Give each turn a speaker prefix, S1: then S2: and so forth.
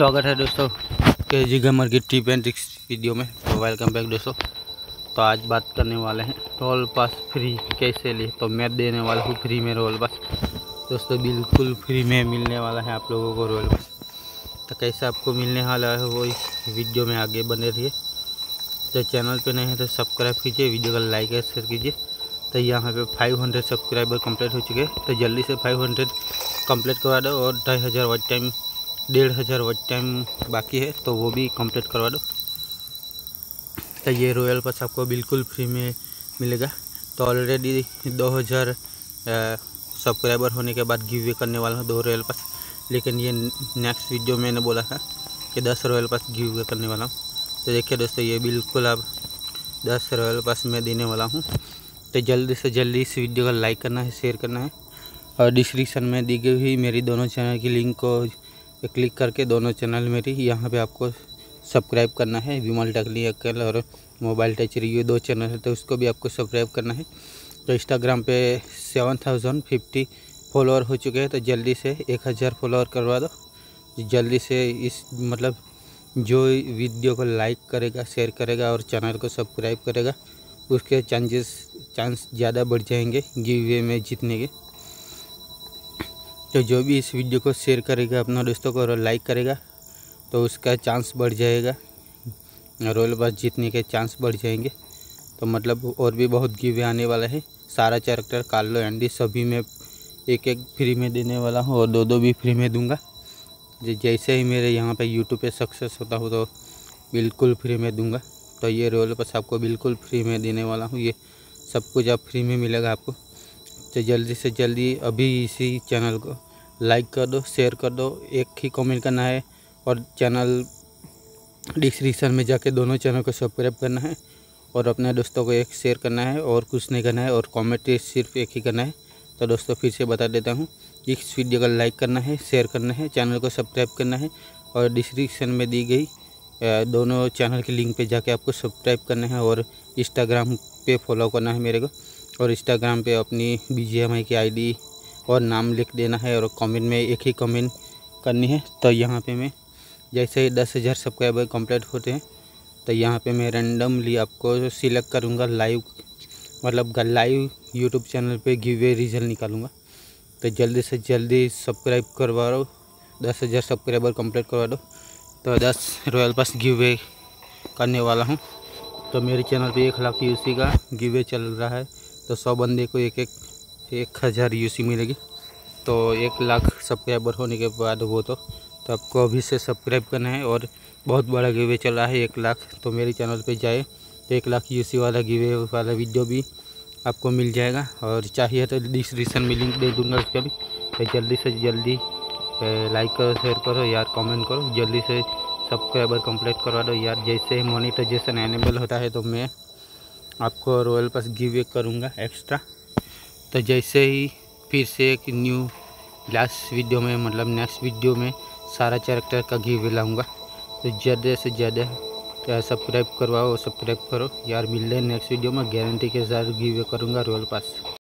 S1: स्वागत है दोस्तों के जी गमर की एंड ट्रिक्स वीडियो में। तो वेलकम बैक दोस्तों। तो आज बात करने वाले हैं रोल पास फ्री कैसे लिए तो मैं देने वाला हूँ फ्री में रोल पास दोस्तों, बिल्कुल फ्री में मिलने वाला है आप लोगों को रोल पास तो कैसे आपको मिलने वाला है वो इस वीडियो में आगे बने रहिए। जो चैनल पर नहीं है तो सब्सक्राइब कीजिए, वीडियो का लाइक और शेयर कीजिए। तो यहाँ पे 500 सब्सक्राइबर कंप्लीट हो चुके हैं। तो जल्दी से 500 कंप्लीट करवा दो और ढाई हज़ार वाट टाइम डेढ़ हज़ार वाट टाइम बाकी है तो वो भी कंप्लीट करवा दो। तो ये रॉयल पास आपको बिल्कुल फ्री में मिलेगा। तो ऑलरेडी दो हज़ार सब्सक्राइबर होने के बाद गिव वे करने वाला हूँ दो रॉयल पास लेकिन ये नेक्स्ट वीडियो मैंने बोला था कि दस रॉयल पास गिव वे करने वाला हूँ। तो देखिए दोस्तों, ये बिल्कुल आप दस रॉयल पास में देने वाला हूँ। तो जल्दी से जल्दी इस वीडियो का लाइक करना है शेयर करना है। और डिस्क्रिप्शन में दी गई हुई मेरी दोनों चैनल की लिंक को क्लिक करके दोनों चैनल मेरी यहाँ पे आपको सब्सक्राइब करना है। विमल टकली अक्ल और मोबाइल टच रिव्यू दो चैनल है तो उसको भी आपको सब्सक्राइब करना है। तो इंस्टाग्राम पे सेवन थाउज़ेंड फिफ्टी फॉलोअर हो चुके हैं तो जल्दी से एक हज़ार फॉलोअर करवा दो। जल्दी से इस मतलब जो वीडियो को लाइक करेगा शेयर करेगा और चैनल को सब्सक्राइब करेगा, उसके चांसेस चांस ज़्यादा बढ़ जाएँगे गिव वे में जीतने के। तो जो भी इस वीडियो को शेयर करेगा, अपना दोस्तों को लाइक करेगा तो उसका चांस बढ़ जाएगा रोल बस जीतने के चांस बढ़ जाएँगे। तो मतलब और भी बहुत गिवे आने वाला है। सारा कैरेक्टर कार्लो एंडी सभी में एक एक फ्री में देने वाला हूँ और दो दो भी फ्री में दूँगा। जैसे ही मेरे यहाँ पे यूट्यूब पे सक्सेस होता हो तो बिल्कुल फ्री में दूँगा। तो ये रोल बस आपको बिल्कुल फ्री में देने वाला हूँ। ये सब कुछ अब फ्री में मिलेगा आपको। तो जल्दी से जल्दी अभी इसी चैनल को लाइक कर दो, शेयर कर दो, एक ही कमेंट करना है और चैनल डिस्क्रिप्शन में जाके दोनों चैनल को सब्सक्राइब करना है और अपने दोस्तों को एक शेयर करना है और कुछ नहीं करना है और कमेंट सिर्फ़ एक ही करना है। तो दोस्तों फिर से बता देता हूँ, इस वीडियो का लाइक करना है शेयर करना है, चैनल को सब्सक्राइब करना है और डिस्क्रिप्शन में दी गई दोनों चैनल के लिंक पे जाके आपको सब्सक्राइब करना है और इंस्टाग्राम पे फॉलो करना है मेरे को। और इंस्टाग्राम पे अपनी बी जी एम आई की आईडी और नाम लिख देना है और कमेंट में एक ही कमेंट करनी है तो यहाँ पे मैं जैसे ही दस हज़ार सब्सक्राइबर कंप्लीट होते हैं तो यहाँ पे मैं रेंडमली आपको सिलेक्ट करूँगा लाइव मतलब लाइव यूट्यूब चैनल पे गिवे रिज़ल्ट निकालूँगा। तो जल्दी से जल्दी सब्सक्राइब करवा दो, दस हज़ार सब्सक्राइबर कंप्लीट करवा दो तो दस रॉयल पास गिवे करने वाला हूँ। तो मेरे चैनल पे एक लाख यूसी का गिवे चल रहा है। तो सौ बंदे को एक एक एक हज़ार यूसी मिलेगी। तो एक लाख सब्सक्राइबर होने के बाद वो तो तो आपको अभी से सब्सक्राइब करना है और बहुत बड़ा गिवे चल रहा है एक लाख। तो मेरे चैनल पे जाए तो एक लाख यूसी वाला गिवे वाला वीडियो भी आपको मिल जाएगा। और चाहिए तो डिस्क्रिप्शन में लिंक दे दूँगा उसका भी। तो जल्दी से जल्दी लाइक करो शेयर करो, यार कमेंट करो। जल्दी से सब्सक्राइबर कंप्लीट करवा दो। यार जैसे मोनिटाइजेशन एनेबल होता है तो मैं आपको रॉयल पास गिव करूँगा एक्स्ट्रा तो जैसे ही फिर से एक न्यू लास्ट वीडियो में मतलब नेक्स्ट वीडियो में सारा चैरेक्टर का गिव लाऊँगा। तो ज़्यादा से ज़्यादा सब्सक्राइब करवाओ सब्सक्राइब करो। यार मिल रहे नेक्स्ट वीडियो में गारंटी के साथ गिव करूँगा रॉयल पास